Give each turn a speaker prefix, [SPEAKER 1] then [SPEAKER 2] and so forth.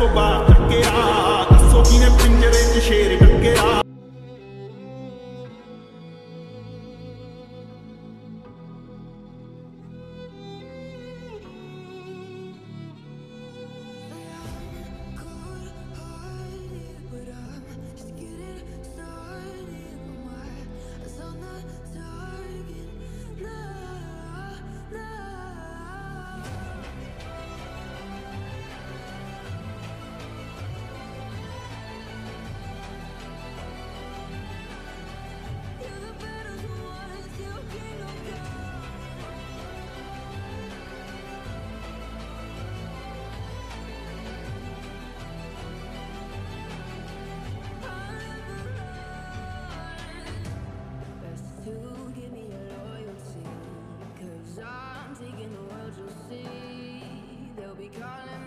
[SPEAKER 1] roubar. Calling